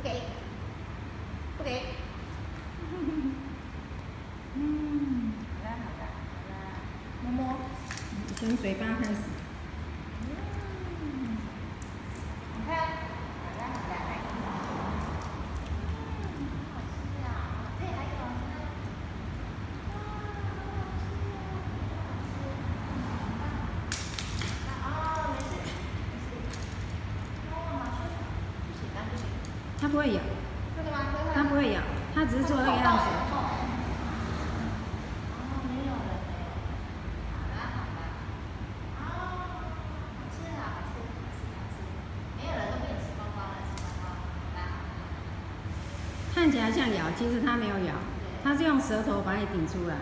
不给，不给。嗯，好啦好啦好啦，摸摸，从嘴巴开始。嗯，你看，好啦好啦，来。好吃啊！这里还有呢。哦，没事，没事。哦，马上不行，那不行。它不会咬，它不会咬，它只是做那个样子。看起来像咬，其实它没有咬，它是用舌头把你顶出来。